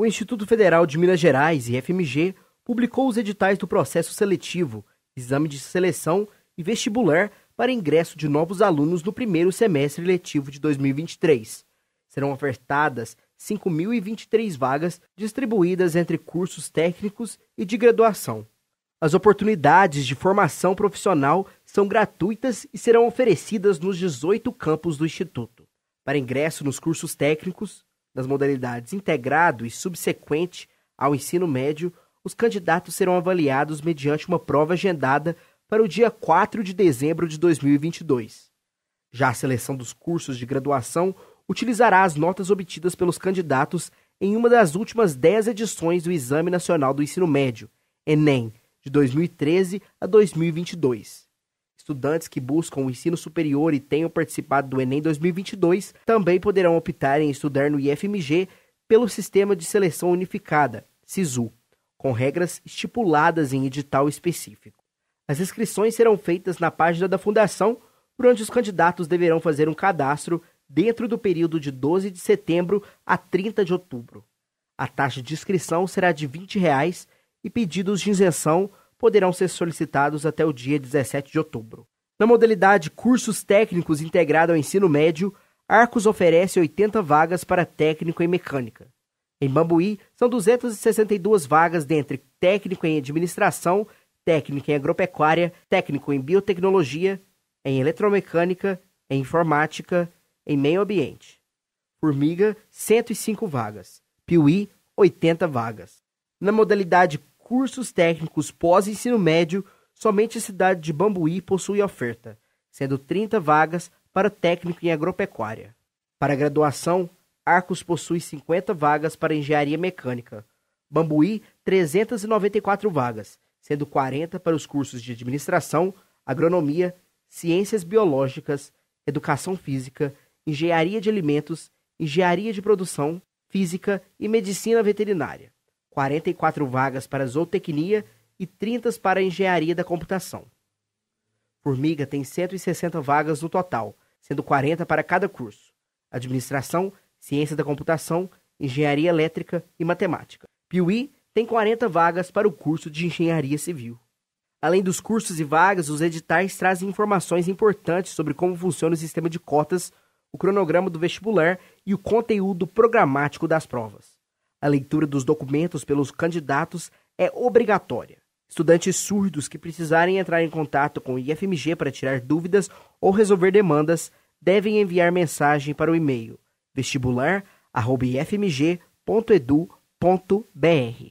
O Instituto Federal de Minas Gerais, IFMG, publicou os editais do processo seletivo, exame de seleção e vestibular para ingresso de novos alunos no primeiro semestre letivo de 2023. Serão ofertadas 5.023 vagas distribuídas entre cursos técnicos e de graduação. As oportunidades de formação profissional são gratuitas e serão oferecidas nos 18 campos do Instituto. Para ingresso nos cursos técnicos, nas modalidades integrado e subsequente ao ensino médio, os candidatos serão avaliados mediante uma prova agendada para o dia 4 de dezembro de 2022. Já a seleção dos cursos de graduação utilizará as notas obtidas pelos candidatos em uma das últimas 10 edições do Exame Nacional do Ensino Médio, Enem, de 2013 a 2022. Estudantes que buscam o ensino superior e tenham participado do Enem 2022 também poderão optar em estudar no IFMG pelo Sistema de Seleção Unificada, SISU, com regras estipuladas em edital específico. As inscrições serão feitas na página da Fundação, por onde os candidatos deverão fazer um cadastro dentro do período de 12 de setembro a 30 de outubro. A taxa de inscrição será de 20 reais e pedidos de isenção poderão ser solicitados até o dia 17 de outubro. Na modalidade Cursos Técnicos integrado ao ensino médio, Arcos oferece 80 vagas para técnico em mecânica. Em Bambuí, são 262 vagas dentre técnico em administração, técnico em agropecuária, técnico em biotecnologia, em eletromecânica, em informática, em meio ambiente. Formiga, 105 vagas. Piuí, 80 vagas. Na modalidade cursos técnicos pós-ensino médio, somente a cidade de Bambuí possui oferta, sendo 30 vagas para técnico em agropecuária. Para graduação, Arcos possui 50 vagas para engenharia mecânica, Bambuí 394 vagas, sendo 40 para os cursos de administração, agronomia, ciências biológicas, educação física, engenharia de alimentos, engenharia de produção, física e medicina veterinária. 44 vagas para zootecnia e 30 para engenharia da computação. Formiga tem 160 vagas no total, sendo 40 para cada curso: administração, ciência da computação, engenharia elétrica e matemática. Piuí tem 40 vagas para o curso de engenharia civil. Além dos cursos e vagas, os editais trazem informações importantes sobre como funciona o sistema de cotas, o cronograma do vestibular e o conteúdo programático das provas. A leitura dos documentos pelos candidatos é obrigatória. Estudantes surdos que precisarem entrar em contato com o IFMG para tirar dúvidas ou resolver demandas devem enviar mensagem para o e-mail vestibular.ifmg.edu.br.